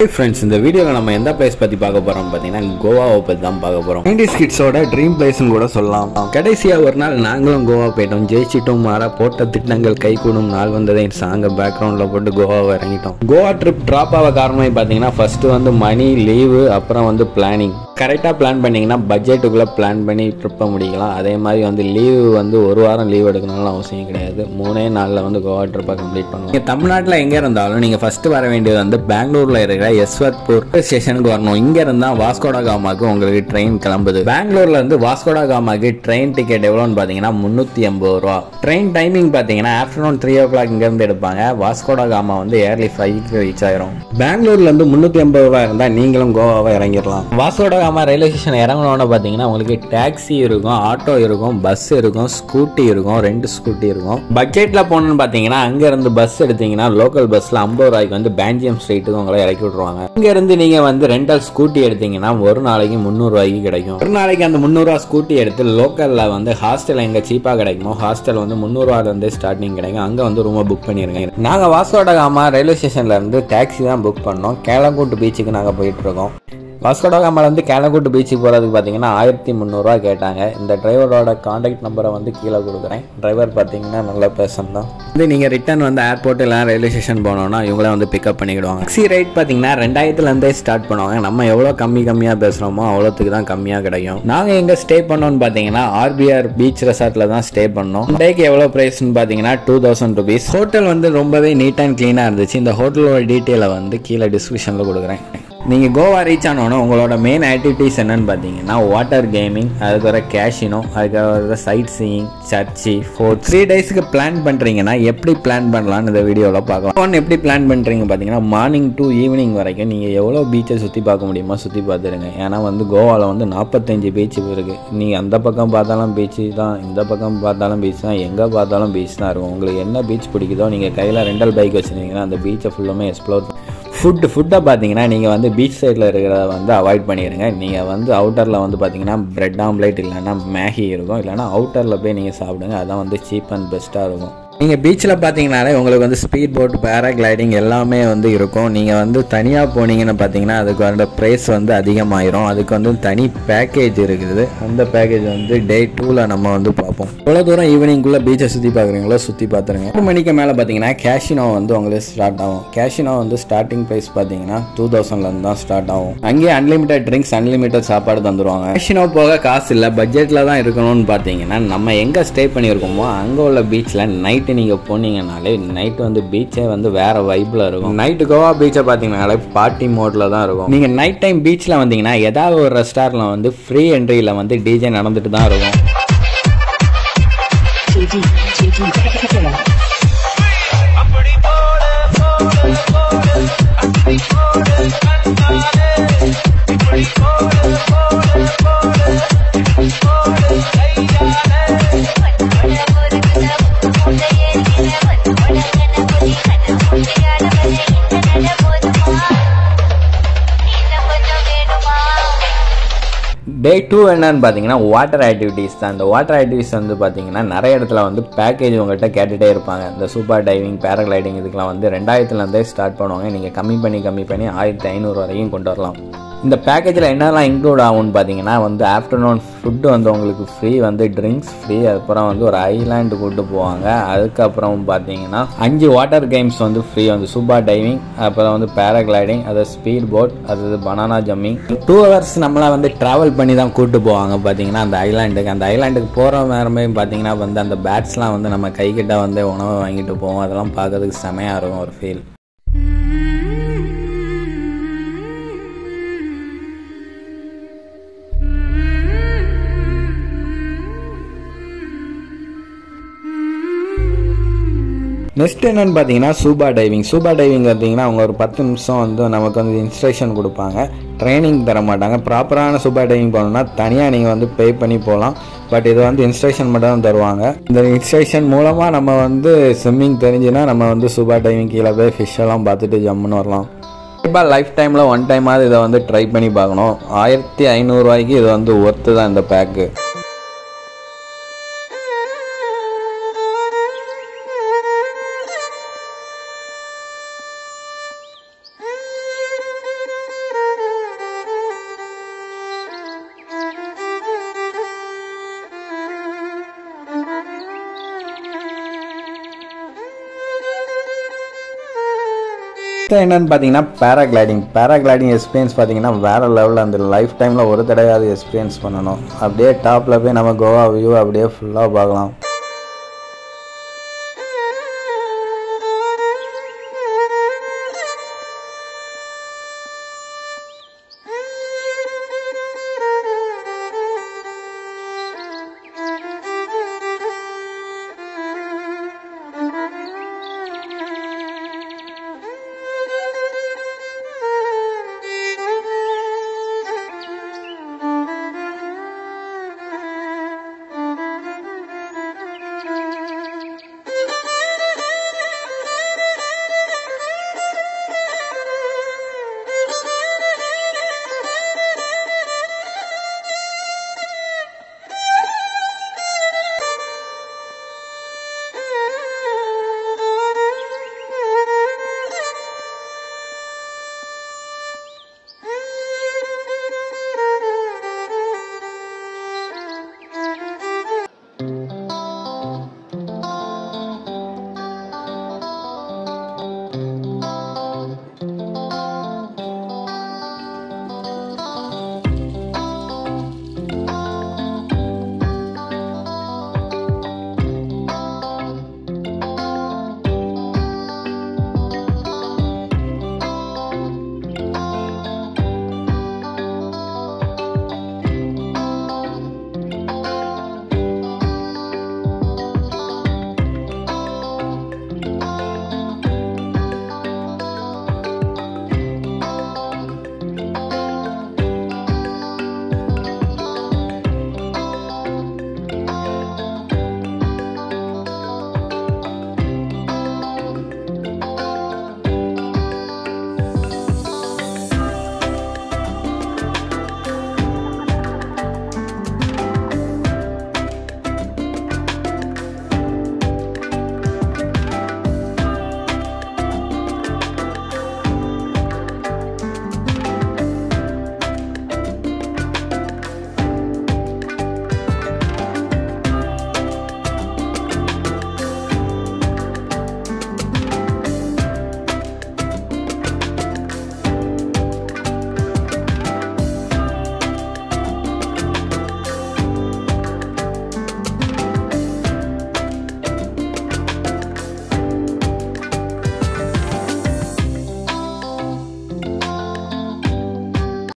Friends இந்த வீடியோவில் நம்ம எந்த பிளேஸ் பற்றி பார்க்க போகிறோம் பார்த்தீங்கன்னா கோவாவை பற்றி தான் பார்க்க போகிறோம் நைன்டி கிட்ஸோட ட்ரீம் பிளேஸ்னு கூட சொல்லலாம். கடைசியாக ஒரு நாள் நாங்களும் கோவா போயிட்டோம். ஜெயிச்சிட்டோம் மாறா போட்ட திட்டங்கள் கை கூடும். நாள் வந்ததை சாங்க பேக்ரவுண்டில் போட்டு கோவாவை இறங்கிட்டோம். கோவா ட்ரிப் ட்ராப் ஆக காரணமே பார்த்தீங்கன்னா ஃபர்ஸ்ட் வந்து மணி லீவு அப்புறம் வந்து பிளானிங் கரெக்டாக பிளான் பண்ணிங்கன்னா பட்ஜெட்டுக்குள்ளே பிளான் பண்ணி ட்ரிப்பை முடிக்கலாம். அதே மாதிரி வந்து லீவு வந்து ஒரு வாரம் லீவ் எடுக்கணும்னு அவசியம் கிடையாது. மூணே நாளில் வந்து கோவா ட்ரிப்பை கம்ப்ளீட் பண்ணுவோம். நீங்கள் தமிழ்நாட்டில் எங்கே இருந்தாலும் நீங்கள் ஃபஸ்ட்டு வர வேண்டியது வந்து பெங்களூரில் இருக்கிற யஸ்வத்பூர் ஸ்டேஷனுக்கு வரணும். இங்கே இருந்தால் வாஸ்கோடா காமாக்கு உங்களுக்கு ட்ரெயின் கிளம்புது. பெங்களூரில் இருந்து வாஸ்கோடா காமாக்கு ட்ரெயின் டிக்கெட் எவ்வளோன்னு பார்த்தீங்கன்னா முந்நூற்றி ஐம்பது ரூபா. ட்ரெயின் டைமிங் பார்த்தீங்கன்னா ஆஃப்டர்நூன் த்ரீ ஓ கிளாக் இங்கேருந்து எடுப்பாங்க. வாஸ்கோடா காமா வந்து ஏர்லி ஃபைவ்க்கு ரீச் ஆயிரும். பெங்களூர்லேருந்து முந்நூற்றி ஐம்பது ரூபா இருந்தால் நீங்களும் கோவாவை இறங்கிடலாம். வாஸ்கோடா காமா ரயில்வே ஸ்டேஷன் இறங்கினோன்னு பார்த்தீங்கன்னா உங்களுக்கு டாக்ஸி இருக்கும் ஆட்டோ இருக்கும் பஸ் இருக்கும் ஸ்கூட்டி இருக்கும் ரெண்டு ஸ்கூட்டி இருக்கும். பட்ஜெட்டில் போனோன்னு பார்த்தீங்கன்னா அங்கேருந்து பஸ் எடுத்தீங்கன்னா லோக்கல் பஸ்ஸில் ஐம்பது ரூபாய்க்கு வந்து பேஞ்சியம் ஸ்ட்ரீட்டுக்கு உங்களை இறக்கி விட்ருவாங்க இங்கேருந்து நீங்கள் வந்து ரெண்டல் ஸ்கூட்டி எடுத்தீங்கன்னா ஒரு நாளைக்கு முந்நூறுரூவாய்க்கு கிடைக்கும். ஒரு நாளைக்கு அந்த முந்நூறுரூவா ஸ்கூட்டி எடுத்து லோக்கலில் வந்து ஹாஸ்டல் எங்கே சீப்பாக கிடைக்குமோ ஹாஸ்டல் வந்து முந்நூறுவாலேருந்து ஸ்டார்டிங் கிடைக்கும். அங்கே வந்து ரூமை புக் பண்ணியிருக்கேன் நாங்கள் வாசோடகாமா ரயில்வே ஸ்டேஷன்லேருந்து டாக்ஸி தான் புக் பண்ணோம். கேளங்கூட்டு பீச்சுக்கு நாங்கள் போயிட்டுருக்கோம் வாஸ்கோட வந்து இருந்து பீச்சுக்கு போகிறதுக்கு பார்த்தீங்கன்னா ஆயிரத்தி முந்நூறுரூவா கேட்டாங்க. இந்த டிரைவரோட காண்டாக்ட் நம்பரை வந்து கீழே கொடுக்குறேன். டிரைவர் பார்த்தீங்கன்னா நல்ல பேசன் தான் வந்து நீங்கள் ரிட்டர்ன் வந்து ஏர்போர்ட் இல்லை ரயில்வே ஸ்டேஷன் போனோம்னா இவங்களே வந்து பிக்கப் பண்ணிக்கிடுவாங்க. டாக்ஸி ரைட் பார்த்தீங்கன்னா ரெண்டாயிரத்துலேருந்தே ஸ்டார்ட் பண்ணுவாங்க. நம்ம எவ்வளோ கம்மி கம்மியாக பேசுகிறோமோ அவ்வளோத்துக்கு தான் கம்மியாக கிடைக்கும். நாங்கள் எங்கே ஸ்டே பண்ணோம்னு பார்த்தீங்கன்னா ஆர்பிஆர் பீச் ரெசார்ட்டில் தான் ஸ்டே பண்ணோம். டேக்கு எவ்வளோ ப்ரைஸ்னு பார்த்தீங்கன்னா டூ தௌசண்ட் ருபீஸ் ஹோட்டல் வந்து ரொம்பவே நீட் அண்ட் க்ளீனாக இருந்துச்சு. இந்த ஹோட்டலோட டீட்டெயிலை வந்து கீழே டிஸ்கிரிப்ஷனில் கொடுக்குறேன். நீங்கள் கோவா ரீச் ஆனோன்னா உங்களோட மெயின் ஆக்டிவிட்டீஸ் என்னென்னு பார்த்தீங்கன்னா வாட்டர் கேமிங் அதுக்கப்புறம் கேஷினோ அதுக்கப்புறம் சைட் சீயிங் சர்ச்சி ஃபோர் த்ரீ டேஸ்க்கு பிளான் பண்ணுறீங்கன்னா எப்படி பிளான் பண்ணலான்னு இந்த வீடியோவில் பார்க்கலாம். ஒன் எப்படி பிளான் பண்ணுறீங்க பார்த்தீங்கன்னா மார்னிங் டு ஈவினிங் வரைக்கும் நீங்கள் எவ்வளோ பீச்சை சுற்றி பார்க்க முடியுமோ சுற்றி பார்த்துருங்க ஏன்னா வந்து கோவாவில் வந்து நாற்பத்தஞ்சு பீச் இருக்குது நீங்கள் அந்த பக்கம் பார்த்தாலும் பீச்சு தான் இந்த பக்கம் பார்த்தாலும் பீச் தான் எங்கே பார்த்தாலும் பீச் தான் இருக்கும். உங்களுக்கு என்ன பீச் பிடிக்குதோ நீங்கள் கையில் ரெண்டல் பைக் வச்சுருந்தீங்கன்னா அந்த பீச்சை ஃபுல்லுமே எக்ஸ்ப்ளோர் ஃபுட்டு ஃபுட்டை பார்த்தீங்கன்னா நீங்கள் வந்து பீச் சைடில் இருக்கிறத வந்து அவாய்ட் பண்ணிடுங்க நீங்கள் வந்து அவுட்டரில் வந்து பார்த்தீங்கன்னா ப்ரெட் ஆம்லேட் இல்லைன்னா மேகி இருக்கும். இல்லைன்னா அவுட்டரில் போய் நீங்கள் சாப்பிடுங்க. அதான் வந்து சீப் அண்ட் பெஸ்ட்டாக இருக்கும். நீங்கள் பீச்சில் பார்த்தீங்கனாலே உங்களுக்கு வந்து ஸ்பீட் போட் பேராகிளைடிங் எல்லாமே வந்து இருக்கும். நீங்கள் வந்து தனியாக போனீங்கன்னு பார்த்தீங்கன்னா அதுக்கு வந்து ப்ரைஸ் வந்து அதிகமாயிரும். அதுக்கு வந்து தனி பேக்கேஜ் இருக்குது. அந்த பேக்கேஜ் வந்து டே டூவில் நம்ம வந்து பார்ப்போம். எவ்வளோ தூரம் ஈவினிங்குள்ளே பீச்சை சுற்றி பார்க்குறீங்களோ சுற்றி பார்த்துருங்க ஒரு மணிக்கு மேலே பார்த்தீங்கன்னா கேஷினோ வந்து உங்களுக்கு ஸ்டார்ட் ஆகும். கேஷினோ வந்து ஸ்டார்டிங் ப்ரைஸ் பார்த்தீங்கன்னா டூ தௌசண்ட்லேருந்து தான் ஸ்டார்ட் ஆகும். அங்கேயே அன்லிமிட்டட் ட்ரிங்க்ஸ் அன்லிமிட்டட் சாப்பாடு தந்துடுவாங்க கேஷினோ போக காசு இல்லை பட்ஜெட்டில் தான் இருக்கணும்னு பார்த்தீங்கன்னா நம்ம எங்கே ஸ்டே பண்ணியிருக்கோமோ அங்கே உள்ள பீச்சில் நைட் நைட்டு நீங்கள் போனீங்கனாலே நைட்டு வந்து பீச்சே வந்து வேற வைப்பில் இருக்கும். நைட்டு கோவா பீச்சை பார்த்தீங்கனாலே பார்ட்டி மோடில் தான் இருக்கும். நீங்கள் நைட் டைம் பீச்சில் வந்தீங்கன்னா ஏதாவது ஒரு ரெஸ்டாரண்ட்டில் வந்து ஃப்ரீ என்ட்ரியில் வந்து டிஜே நடந்துட்டு தான் இருக்கும். டே டூ என்னன்னு பார்த்தீங்கன்னா வாட்டர் ஆக்டிவிட்டீஸ் தான். இந்த வாட்டர் ஆக்டிவிட்டிஸ் வந்து பார்த்தீங்கன்னா நிறைய இடத்துல வந்து பேக்கேஜ் உங்கள்கிட்ட கேட்டுகிட்டே இருப்பாங்க. இந்த சூப்பர் டைவிங் பேராகிளைடிங் இதுக்கெலாம் வந்து ரெண்டாயிரத்துலேருந்தே ஸ்டார்ட் பண்ணுவாங்க. நீங்கள் கம்மி பண்ணி கம்மி பண்ணி ஆயிரத்தி ஐநூறு வரையும் கொண்டு வரலாம். இந்த பேக்கேஜில் என்னெல்லாம் இன்க்ளூட் ஆகும்னு பார்த்தீங்கன்னா வந்து ஆஃப்டர்நூன் ஃபுட்டு வந்து உங்களுக்கு ஃப்ரீ வந்து ட்ரிங்க்ஸ் ஃப்ரீ அதுக்கப்புறம் வந்து ஒரு ஐலாண்டு கூட்டு போவாங்க. அதுக்கப்புறம் பார்த்தீங்கன்னா அஞ்சு வாட்டர் கேம்ஸ் வந்து ஃப்ரீ வந்து சூப்பர் டைவிங் அப்புறம் வந்து பேராகிளைடிங் அது ஸ்பீட் போட் அது பனானா ஜம்மிங் டூ ஹவர்ஸ் நம்மளாம் வந்து ட்ராவல் பண்ணி தான் கூட்டு போவாங்க பார்த்தீங்கன்னா அந்த ஐலாண்டுக்கு அந்த ஐலாண்டுக்கு போகிற நேரமே பார்த்தீங்கன்னா வந்து அந்த பேட்ஸ்லாம் வந்து நம்ம கைக்கிட்ட வந்து உணவை வாங்கிட்டு போவோம். அதெல்லாம் பார்க்கறதுக்கு செமையாக இருக்கும் ஒரு ஃபீல் நெக்ஸ்ட் என்னென்னு பார்த்தீங்கன்னா சூபா டைவிங் சூபா டைவிங் பார்த்தீங்கன்னா அவங்க ஒரு பத்து நிமிஷம் வந்து நமக்கு வந்து இன்ஸ்ட்ரக்ஷன் கொடுப்பாங்க. ட்ரைனிங் தர மாட்டாங்க. ப்ராப்பரான சூபா டைவிங் போகணுன்னா தனியாக நீங்கள் வந்து பே பண்ணி போகலாம் பட் இது வந்து இன்ஸ்ட்ரக்ஷன் மட்டும் தான் தருவாங்க. இந்த இன்ஸ்ட்ரக்ஷன் மூலமாக நம்ம வந்து ஸ்விம்மிங் தெரிஞ்சுன்னா நம்ம வந்து சூபா டைவிங் கீழே போய் ஃபிஷ்ஷெல்லாம் பார்த்துட்டு ஜம்முன்னு வரலாம். கண்டிப்பாக லைஃப் டைமில் ஒன் டைமாவது இதை வந்து ட்ரை பண்ணி பார்க்கணும். ஆயிரத்தி ஐநூறுரூவாய்க்கு இது வந்து ஒர்த்து தான் இந்த பேக்கு என்னன்னு பார்த்தீங்கன்னா பேராகிளைடிங் பேராகிளைடிங் எக்ஸ்பீரியன்ஸ் பார்த்தீங்கன்னா வேற லெவலில் அந்த லைஃப் டைமில் ஒரு தடவையாவது எக்ஸ்பீரியன்ஸ் பண்ணணும். அப்படியே டாப்பில் போய் நம்ம கோவா வியூ அப்படியே ஃபுல்லாக பார்க்கலாம்.